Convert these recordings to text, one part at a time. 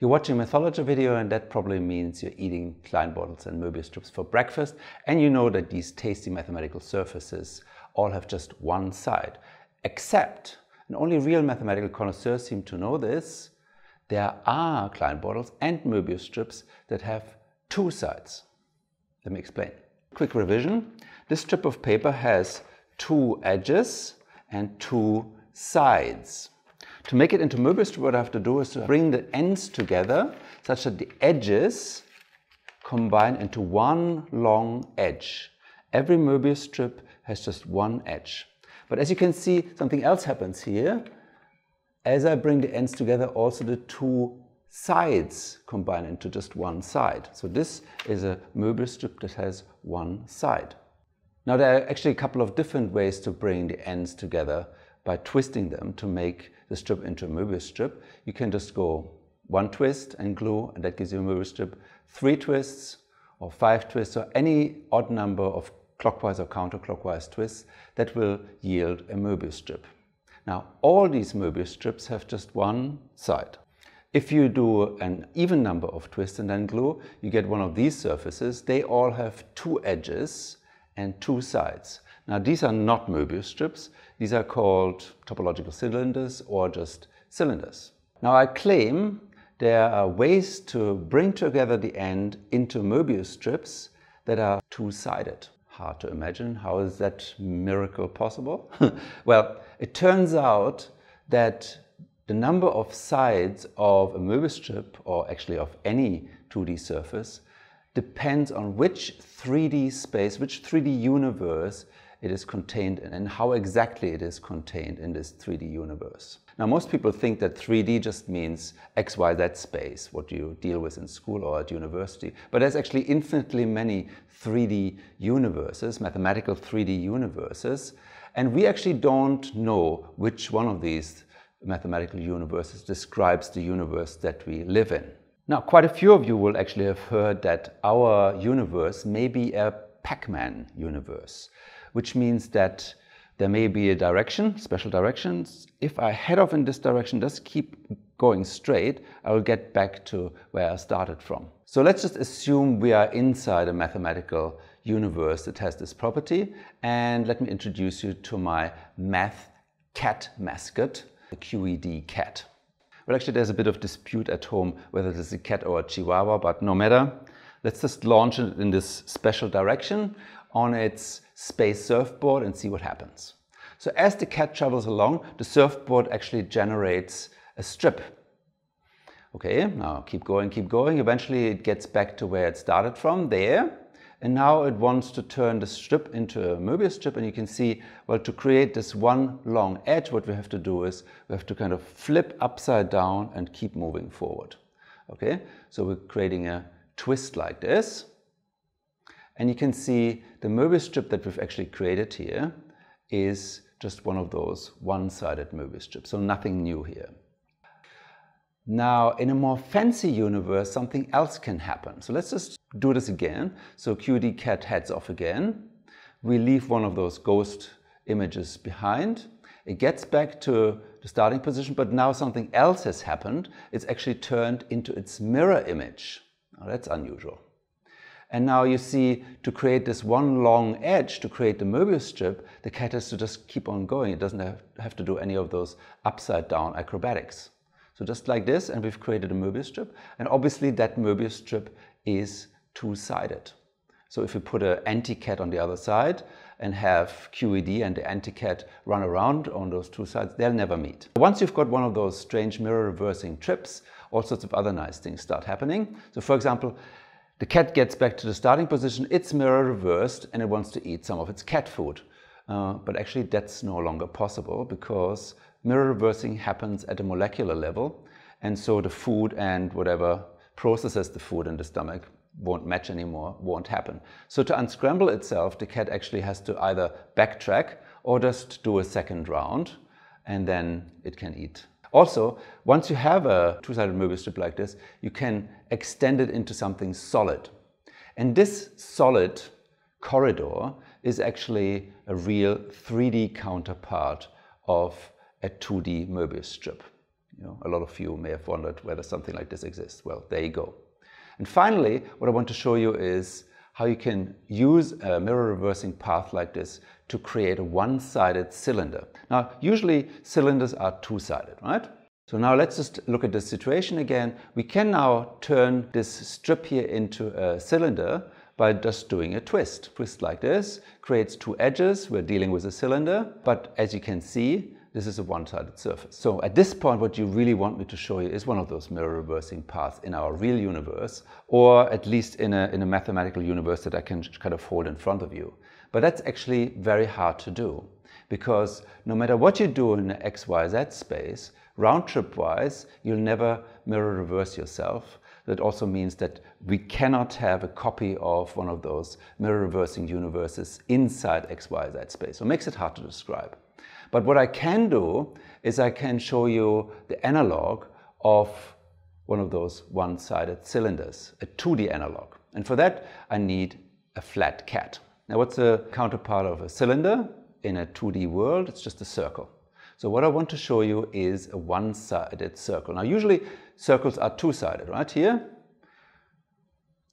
You're watching a video and that probably means you're eating Klein bottles and Möbius strips for breakfast and you know that these tasty mathematical surfaces all have just one side. Except, and only real mathematical connoisseurs seem to know this, there are Klein bottles and Möbius strips that have two sides. Let me explain. Quick revision. This strip of paper has two edges and two sides. To make it into a Möbius strip, what I have to do is to bring the ends together such that the edges combine into one long edge. Every Möbius strip has just one edge. But as you can see, something else happens here. As I bring the ends together, also the two sides combine into just one side. So this is a Möbius strip that has one side. Now there are actually a couple of different ways to bring the ends together by twisting them to make the strip into a Möbius strip. You can just go one twist and glue and that gives you a Möbius strip, three twists or five twists or any odd number of clockwise or counterclockwise twists that will yield a Möbius strip. Now all these Möbius strips have just one side. If you do an even number of twists and then glue, you get one of these surfaces. They all have two edges and two sides. Now these are not Möbius strips. These are called topological cylinders or just cylinders. Now I claim there are ways to bring together the end into Möbius strips that are two-sided. Hard to imagine. How is that miracle possible? well, it turns out that the number of sides of a Möbius strip, or actually of any 2D surface, depends on which 3D space, which 3D universe it is contained in and how exactly it is contained in this 3D universe. Now most people think that 3D just means XYZ space, what you deal with in school or at university, but there's actually infinitely many 3D universes, mathematical 3D universes, and we actually don't know which one of these mathematical universes describes the universe that we live in. Now, quite a few of you will actually have heard that our universe may be a Pac-Man universe, which means that there may be a direction, special directions. If I head off in this direction, just keep going straight, I will get back to where I started from. So let's just assume we are inside a mathematical universe that has this property. And let me introduce you to my math cat mascot, the QED cat. Well, actually, there's a bit of dispute at home whether this is a cat or a chihuahua, but no matter. Let's just launch it in this special direction on its space surfboard and see what happens. So as the cat travels along, the surfboard actually generates a strip. Okay, now keep going, keep going. Eventually it gets back to where it started from, there. And now it wants to turn the strip into a Möbius strip and you can see, well, to create this one long edge, what we have to do is we have to kind of flip upside down and keep moving forward. Okay, so we're creating a twist like this. And you can see the Möbius strip that we've actually created here is just one of those one-sided Möbius strips, so nothing new here. Now, in a more fancy universe, something else can happen. So let's just do this again. So QED cat heads off again. We leave one of those ghost images behind. It gets back to the starting position, but now something else has happened. It's actually turned into its mirror image. Now that's unusual. And now you see, to create this one long edge, to create the Möbius strip, the cat has to just keep on going. It doesn't have, to do any of those upside down acrobatics. So just like this, and we've created a Möbius strip. And obviously that Möbius strip is two-sided. So if we put an anti-cat on the other side and have QED and the anti-cat run around on those two sides, they'll never meet. Once you've got one of those strange mirror reversing trips, all sorts of other nice things start happening. So for example, the cat gets back to the starting position, it's mirror reversed and it wants to eat some of its cat food. Uh, but actually that's no longer possible because mirror reversing happens at a molecular level. And so the food and whatever processes the food in the stomach won't match anymore, won't happen. So to unscramble itself, the cat actually has to either backtrack or just do a second round and then it can eat. Also, once you have a two-sided Möbius strip like this, you can extend it into something solid. And this solid corridor is actually a real 3D counterpart of a 2D Möbius strip. You know, a lot of you may have wondered whether something like this exists. Well, there you go. And finally, what I want to show you is how you can use a mirror reversing path like this to create a one-sided cylinder. Now, usually cylinders are two-sided, right? So now let's just look at this situation again. We can now turn this strip here into a cylinder by just doing a twist. Twist like this creates two edges. We're dealing with a cylinder, but as you can see, this is a one-sided surface. So at this point, what you really want me to show you is one of those mirror reversing paths in our real universe, or at least in a, in a mathematical universe that I can kind of hold in front of you. But that's actually very hard to do because no matter what you do in the XYZ space, round trip wise, you'll never mirror reverse yourself. That also means that we cannot have a copy of one of those mirror reversing universes inside XYZ space. So it makes it hard to describe. But what I can do is I can show you the analog of one of those one-sided cylinders, a 2D analog. And for that, I need a flat cat. Now, what's a counterpart of a cylinder in a 2D world? It's just a circle. So what I want to show you is a one-sided circle. Now, usually circles are two-sided, right? Here,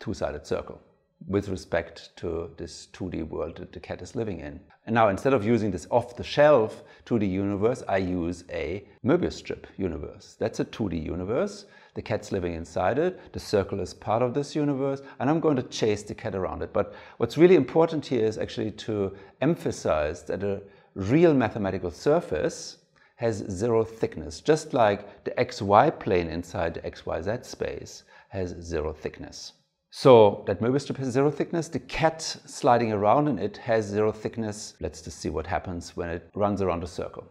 two-sided circle with respect to this 2D world that the cat is living in. And now instead of using this off-the-shelf 2D universe, I use a Möbius strip universe. That's a 2D universe. The cat's living inside it. The circle is part of this universe. And I'm going to chase the cat around it. But what's really important here is actually to emphasize that a real mathematical surface has zero thickness, just like the xy plane inside the xyz space has zero thickness. So that Möbius strip has zero thickness. The cat sliding around in it has zero thickness. Let's just see what happens when it runs around a circle.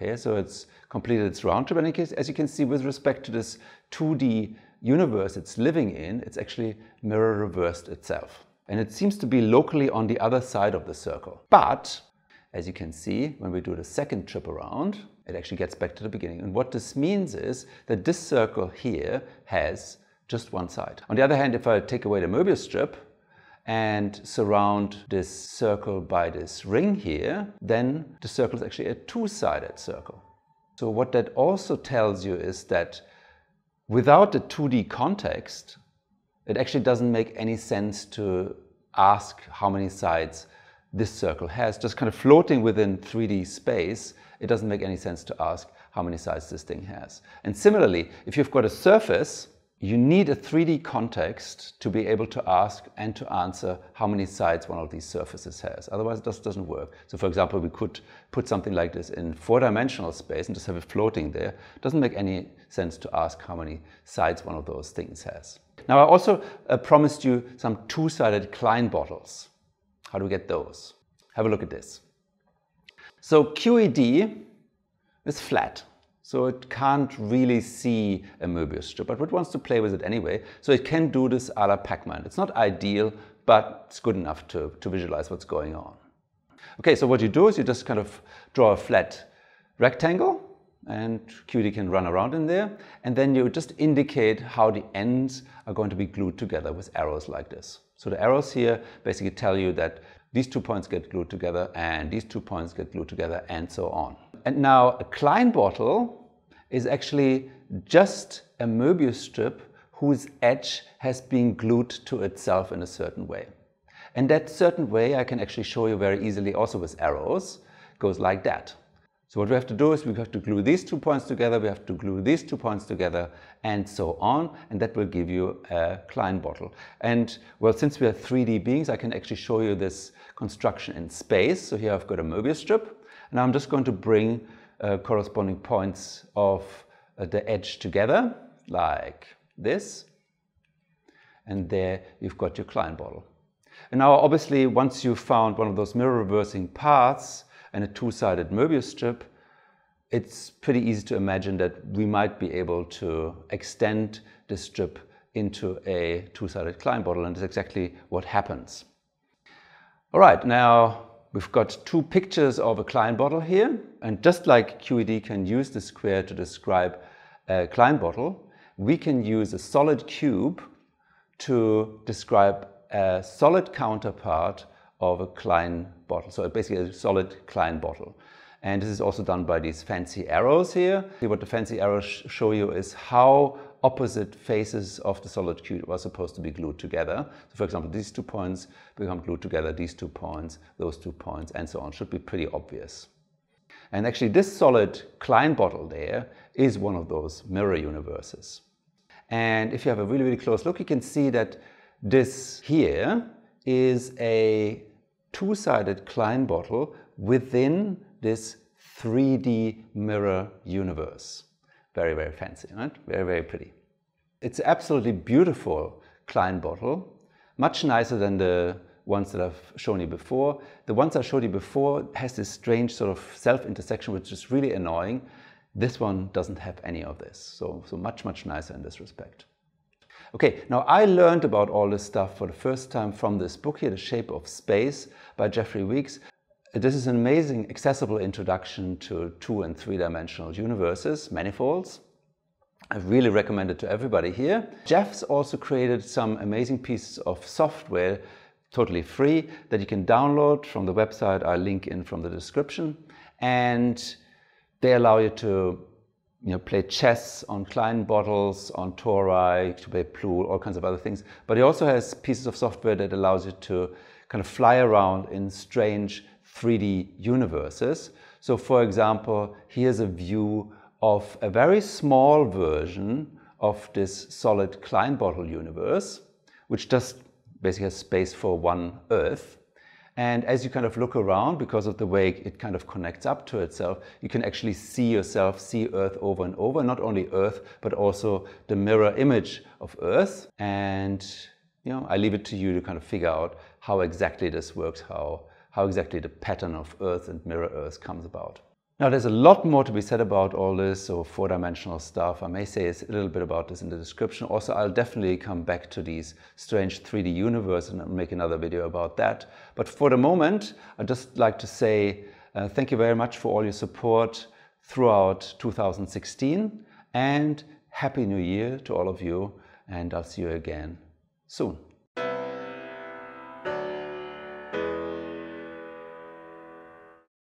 Okay, so it's completed its round trip. And in case, as you can see, with respect to this 2D universe it's living in, it's actually mirror reversed itself. And it seems to be locally on the other side of the circle. But, as you can see, when we do the second trip around, it actually gets back to the beginning. And what this means is that this circle here has just one side. On the other hand, if I take away the Möbius strip and surround this circle by this ring here, then the circle is actually a two-sided circle. So what that also tells you is that without the 2D context, it actually doesn't make any sense to ask how many sides this circle has. Just kind of floating within 3D space, it doesn't make any sense to ask how many sides this thing has. And similarly, if you've got a surface you need a 3D context to be able to ask and to answer how many sides one of these surfaces has. Otherwise, it just doesn't work. So for example, we could put something like this in four-dimensional space and just have it floating there. It doesn't make any sense to ask how many sides one of those things has. Now, I also uh, promised you some two-sided Klein bottles. How do we get those? Have a look at this. So QED is flat. So it can't really see a Möbius strip, but it wants to play with it anyway. So it can do this a la Pac-Man. It's not ideal, but it's good enough to, to visualize what's going on. Okay, so what you do is you just kind of draw a flat rectangle and QED can run around in there. And then you just indicate how the ends are going to be glued together with arrows like this. So the arrows here basically tell you that these two points get glued together and these two points get glued together and so on. And now a Klein bottle is actually just a Möbius strip whose edge has been glued to itself in a certain way. And that certain way I can actually show you very easily also with arrows, goes like that. So what we have to do is we have to glue these two points together, we have to glue these two points together, and so on, and that will give you a Klein bottle. And well, since we are 3D beings, I can actually show you this construction in space. So here I've got a Möbius strip, and I'm just going to bring uh, corresponding points of uh, the edge together, like this. And there you've got your Klein bottle. And now obviously once you've found one of those mirror reversing paths and a two-sided Möbius strip, it's pretty easy to imagine that we might be able to extend this strip into a two-sided Klein bottle and that's exactly what happens. All right, now We've got two pictures of a Klein bottle here. And just like QED can use the square to describe a Klein bottle, we can use a solid cube to describe a solid counterpart of a Klein bottle. So basically a solid Klein bottle. And this is also done by these fancy arrows here. What the fancy arrows show you is how opposite faces of the solid cube are supposed to be glued together. So for example, these two points become glued together, these two points, those two points, and so on. Should be pretty obvious. And actually this solid Klein bottle there is one of those mirror universes. And if you have a really, really close look, you can see that this here is a two-sided Klein bottle within this 3D mirror universe. Very, very fancy, right? Very, very pretty. It's absolutely beautiful Klein bottle, much nicer than the ones that I've shown you before. The ones I showed you before has this strange sort of self-intersection which is really annoying. This one doesn't have any of this, so, so much, much nicer in this respect. Okay, now I learned about all this stuff for the first time from this book here, The Shape of Space by Jeffrey Weeks. This is an amazing accessible introduction to two and three dimensional universes, manifolds. I really recommend it to everybody here. Jeff's also created some amazing pieces of software, totally free, that you can download from the website I'll link in from the description. And they allow you to you know, play chess on Klein bottles, on Tori, to play pool, all kinds of other things. But he also has pieces of software that allows you to kind of fly around in strange 3D universes. So for example, here's a view of a very small version of this solid Klein bottle universe, which just basically has space for one Earth. And as you kind of look around, because of the way it kind of connects up to itself, you can actually see yourself, see Earth over and over, not only Earth, but also the mirror image of Earth. And you know, I leave it to you to kind of figure out how exactly this works, how how exactly the pattern of Earth and mirror Earth comes about. Now there's a lot more to be said about all this, so four-dimensional stuff. I may say a little bit about this in the description. Also, I'll definitely come back to these strange 3D universe and make another video about that. But for the moment, I'd just like to say uh, thank you very much for all your support throughout 2016 and Happy New Year to all of you and I'll see you again soon.